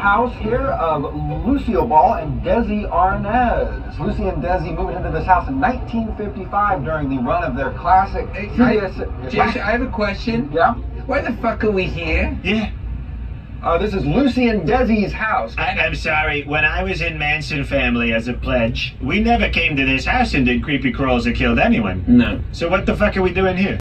house here of Lucille Ball and Desi Arnaz. Lucy and Desi moved into this house in 1955 during the run of their classic Hey, I, I have a question. yeah. Why the fuck are we here? Yeah. Uh, this is Lucy and Desi's house. I, I'm sorry. When I was in Manson family as a pledge, we never came to this house and did creepy crawls or killed anyone. No. So what the fuck are we doing here?